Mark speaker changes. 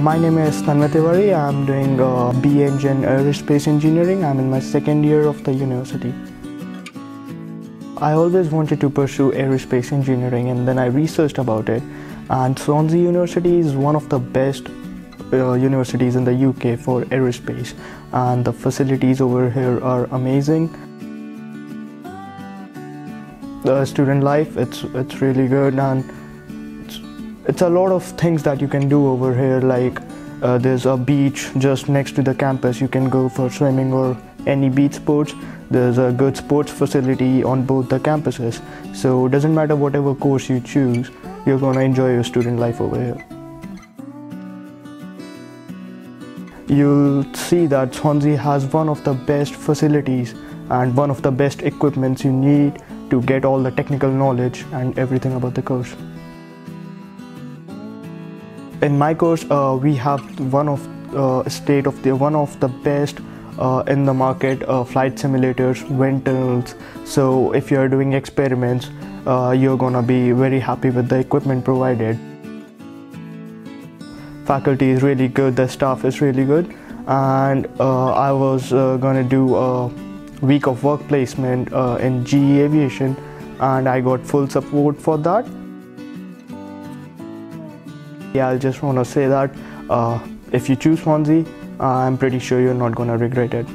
Speaker 1: My name is Tiwari. I'm doing uh, BA in Aerospace Engineering. I'm in my second year of the university. I always wanted to pursue aerospace engineering and then I researched about it. And Swansea University is one of the best uh, universities in the UK for aerospace and the facilities over here are amazing. The student life, it's, it's really good and it's a lot of things that you can do over here like uh, there's a beach just next to the campus. You can go for swimming or any beach sports. There's a good sports facility on both the campuses. So it doesn't matter whatever course you choose you're going to enjoy your student life over here. You'll see that Swansea has one of the best facilities and one of the best equipments you need to get all the technical knowledge and everything about the course. In my course, uh, we have one of uh, state of the one of the best uh, in the market uh, flight simulators, wind tunnels. So if you are doing experiments, uh, you're gonna be very happy with the equipment provided. Faculty is really good, the staff is really good, and uh, I was gonna do a week of work placement in GE Aviation, and I got full support for that. Yeah, I just want to say that uh, if you choose Swansea, I'm pretty sure you're not going to regret it.